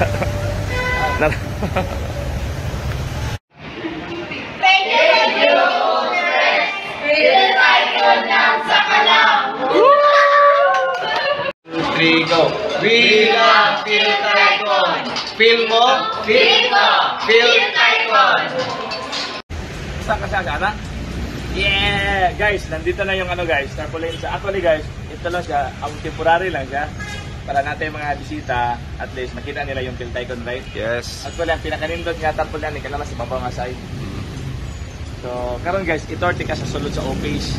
Three, go. We love Phil Tycoon. Feel mo? Feel mo. Phil Tycoon. Saan Sana? Yeah! Guys, nandito na yung ano guys, tarpaulin sa Actually guys, ito lang siya. Ang temporary lang siya. Para natin mga bisita, at least makita nila yung Phil Tycoon right? Yes. Actually, ang pinakanindot nga tarpaulin ni kanala sa babaw nga side. So, karon guys, ito ka sa sulod sa office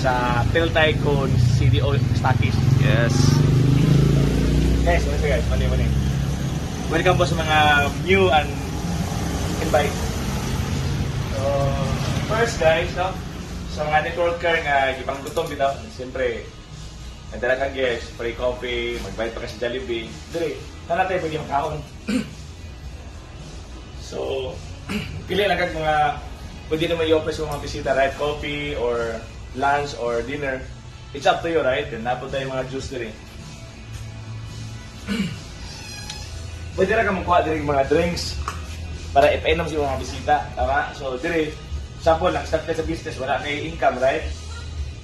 sa Phil Tycoon CDO Stockist. Yes. Guys, ano guys? Mali, mali. Welcome po sa mga new and invite. So, first guys, no? Sa mga networker nga ibang gutom bitaw, siyempre, nadala kang guest, free coffee, magbayad pa ka sa Jollibee. Dire, na natin pwede makaon. so, pili lang kag mga pwede naman i-offer sa mga bisita, right? Coffee or lunch or dinner. It's up to you, right? Then napod tayo mga juice dire. pwede na ka magkuha din mga drinks para ipainom sa mga bisita. Tama? So, dire, sample lang, start ka sa business, wala kay income, right?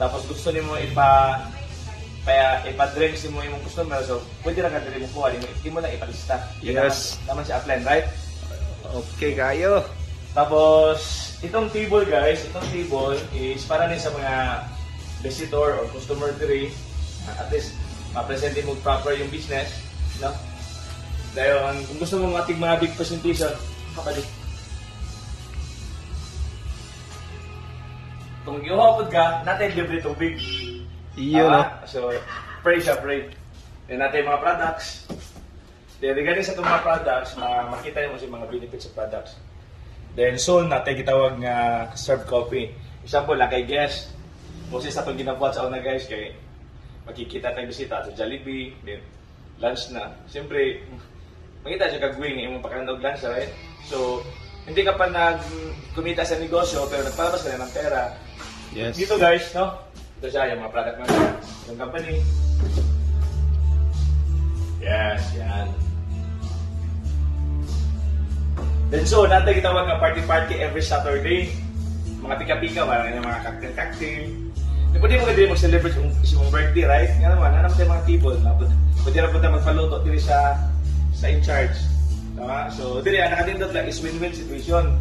Tapos gusto nimo ipa kaya ipa-drinks mo yung customer, so pwede na ka dire mo kuha, hindi mo na ipalista. Yun Yes. Naman, naman si upline, right? Okay, kayo. Tapos, itong table guys, itong table is para din sa mga visitor or customer dire. At least, ma-present mo proper yung business. No? Dahil, kung gusto mo ating mga big presentation, kapatid. Kung iuhapod ka, natin libre tubig. Iyo, no? Ah, So, pray siya, pray. Then natin yung mga products. Then, regarding sa itong mga products, ma makita mo sa mga benefits sa products. Then, soon, natin gitawag nga serve coffee. Example, lang kay guest. Mostly sa itong ginabuhat sa una guys, kay makikita tayong bisita sa Jollibee, then lunch na. Siyempre, makita siya kagwing yung pakanog lunch, right? So, hindi ka pa nag-kumita sa negosyo, pero nagpalabas ka na ng pera. Yes. Dito guys, no? Ito siya, yung mga product natin. Yung company. Yes, yan. Then so, natin gitawag nga party-party every Saturday. Mga pika-pika, parang yung mga cocktail-cocktail. Di pwede mo din mag-celebrate yung isang birthday, right? Nga naman, ano naman tayo mga table. na Pwede na punta magpaluto diri sa sa in-charge. Tama? So, diri, ang nakatindot lang is win-win situation.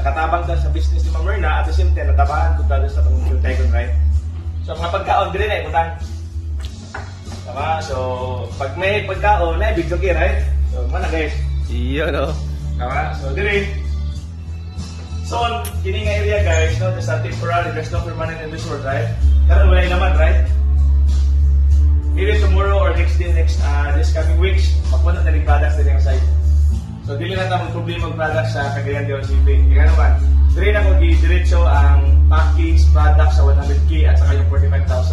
Nakatabang ka sa business ni Ma'am Myrna, at the same time, natabahan ko tayo sa pang Tycoon, right? So, mga pagkaon, diri na, ikutang. Tama? So, pag may pagkaon, na, big okay, right? So, mana guys. Iyo, no? Tama? So, diri. So, kini nga area guys, no, just a temporary, there's no permanent in this world, right? Karon wala naman, right? Maybe tomorrow or next day, next, uh, this coming weeks, magpunta na rin products din yung site. So, dili na tayo problema mag products sa Cagayan de Oro Kaya naman, dili na ko diretso ang package products sa 100k at saka yung 45,000.